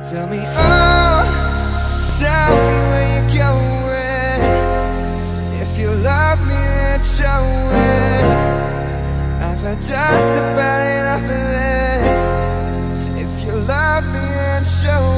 Tell me, oh, tell me where you're going. If you love me, then show it. I've had just about enough of this. If you love me, then show it.